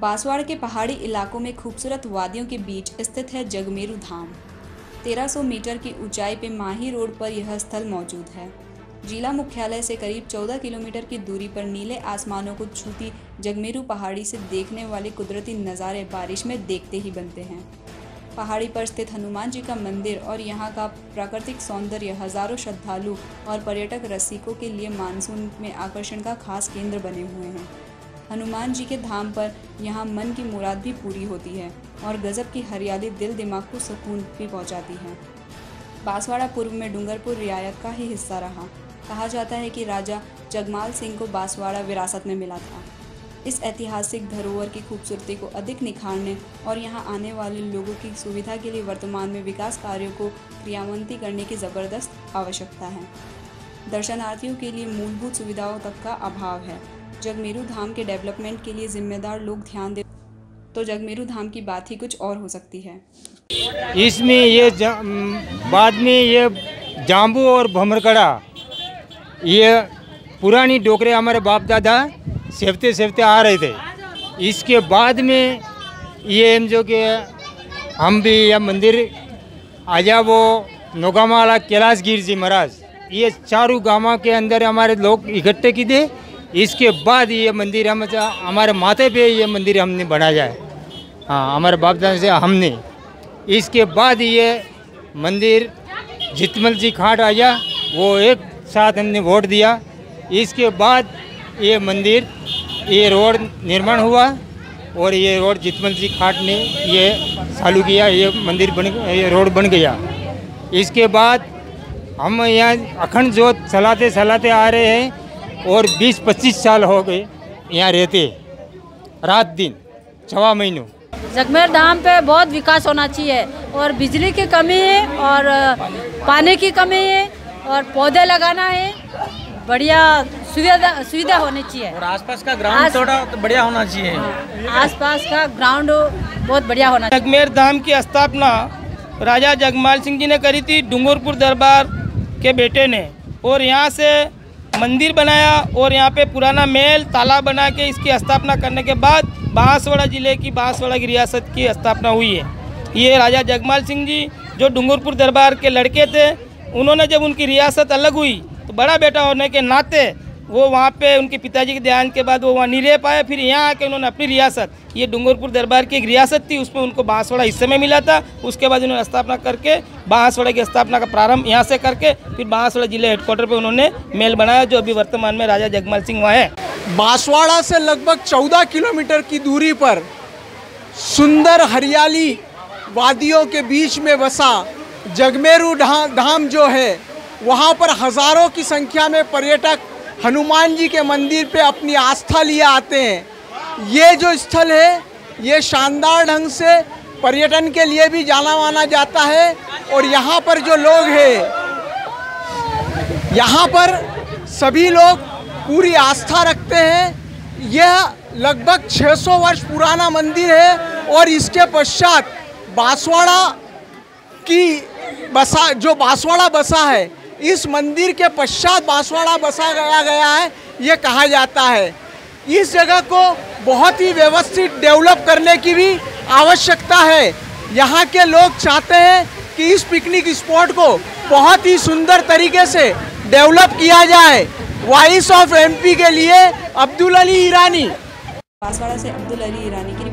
बांसवाड़ा के पहाड़ी इलाकों में खूबसूरत वादियों के बीच स्थित है जगमेरू धाम। 1300 मीटर की ऊंचाई पर माही रोड पर यह स्थल मौजूद है। जिला मुख्यालय से करीब 14 किलोमीटर की दूरी पर नीले आसमानों को छूती जगमेरू पहाड़ी से देखने वाले कुदरती नज़ारे बारिश में देखते ही बनते हैं। पहाड़ी पर स्थित हनुमान जी का मंदिर और यहाँ का प्राकृतिक सौंदर्य हज़ारों श्रद्धालु और पर्यटक रसिकों के लिए मानसून में आकर्षण का खास केंद्र बने हुए हैं। हनुमान जी के धाम पर यहाँ मन की मुराद भी पूरी होती है और गजब की हरियाली दिल दिमाग को सुकून भी पहुँचाती है। बांसवाड़ा पूर्व में डूंगरपुर रियायत का ही हिस्सा रहा। कहा जाता है कि राजा जगमाल सिंह को बांसवाड़ा विरासत में मिला था। इस ऐतिहासिक धरोहर की खूबसूरती को अधिक निखारने और यहाँ आने वाले लोगों की सुविधा के लिए वर्तमान में विकास कार्यों को क्रियान्वित करने की ज़बरदस्त आवश्यकता है। दर्शनार्थियों के लिए मूलभूत सुविधाओं तक का अभाव है। जगमेरू धाम के डेवलपमेंट के लिए जिम्मेदार लोग ध्यान दे तो जगमेरू धाम की बात ही कुछ और हो सकती है। इसमें ये बाद में ये जाम्बू और भमरकड़ा, ये पुरानी डोकरे हमारे बाप दादा सेवते सेवते आ रहे थे। इसके बाद में ये जो कि हम भी यह मंदिर, आजा वो नोगामाला कैलाश गिर जी महाराज, ये चारों गाँव के अंदर हमारे लोग इकट्ठे की थे इसके बाद ये मंदिर हम हमारे माथे पे ये मंदिर हमने बनाया है। हाँ हमारे बाप दादा से हमने। इसके बाद ये मंदिर जितमल जी खाट आया, वो एक साथ हमने वोट दिया। इसके बाद ये मंदिर, ये रोड निर्माण हुआ और ये रोड जितमल जी खाट ने ये चालू किया, ये मंदिर बन, ये रोड बन गया। इसके बाद हम यहाँ अखंड जोत चलाते चलाते आ रहे हैं। और 20-25 साल हो गए यहाँ रहते। रात दिन छवा महीनों। जगमेर धाम पे बहुत विकास होना चाहिए। और बिजली की कमी है और पानी की कमी है और पौधे लगाना है। बढ़िया सुविधा सुविधा होनी चाहिए। और आसपास का ग्राउंड आस... थोड़ा तो बढ़िया होना चाहिए। हाँ, आसपास का ग्राउंड बहुत बढ़िया होना चाहिए। जगमेर धाम की स्थापना राजा जगमाल सिंह जी ने करी थी डूंगरपुर दरबार के बेटे ने। और यहाँ से मंदिर बनाया और यहाँ पे पुराना मेल तालाब बना के इसकी स्थापना करने के बाद बांसवाड़ा ज़िले की बांसवाड़ा की रियासत की स्थापना हुई है। ये राजा जगमाल सिंह जी, जो डूंगरपुर दरबार के लड़के थे, उन्होंने जब उनकी रियासत अलग हुई तो बड़ा बेटा होने के नाते वो वहाँ पे उनके पिताजी के ध्यान के बाद वो वहाँ नहीं रह पाए, फिर यहाँ आके उन्होंने अपनी रियासत, ये डूंगरपुर दरबार की एक रियासत थी, उसमें उनको बांसवाड़ा हिस्से में मिला था, उसके बाद उन्होंने स्थापना करके, बांसवाड़ा की स्थापना का प्रारंभ यहाँ से करके, फिर बांसवाड़ा ज़िले हेडक्वार्टर पर उन्होंने मेल बनाया, जो अभी वर्तमान में राजा जगमल सिंह वहाँ है। बांसवाड़ा से लगभग चौदह किलोमीटर की दूरी पर सुंदर हरियाली वादियों के बीच में बसा जगमेरू धाम जो है, वहाँ पर हज़ारों की संख्या में पर्यटक हनुमान जी के मंदिर पे अपनी आस्था लिए आते हैं। ये जो स्थल है, ये शानदार ढंग से पर्यटन के लिए भी जाना माना जाता है और यहाँ पर जो लोग हैं, यहाँ पर सभी लोग पूरी आस्था रखते हैं। यह लगभग 600 वर्ष पुराना मंदिर है और इसके पश्चात बांसवाड़ा की बसा, जो बांसवाड़ा बसा है इस मंदिर के पश्चात बांसवाड़ा बसा गया गया है, ये कहा जाता है। इस जगह को बहुत ही व्यवस्थित डेवलप करने की भी आवश्यकता है। यहाँ के लोग चाहते हैं कि इस पिकनिक स्पॉट को बहुत ही सुंदर तरीके से डेवलप किया जाए। वॉइस ऑफ़ एमपी के लिए अब्दुल अली ईरानी। बांसवाड़ा से अब्दुल अली ईरानी की